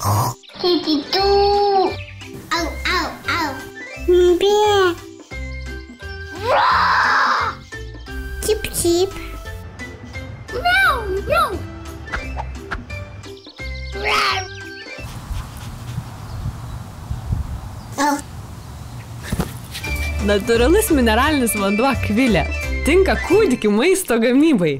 kitų. Au, au, au. Bė. Čip, čip. Miau, miau. Au. Natūralus mineralinis vanduo akvilė. Tinka kūdikių maisto gamybai.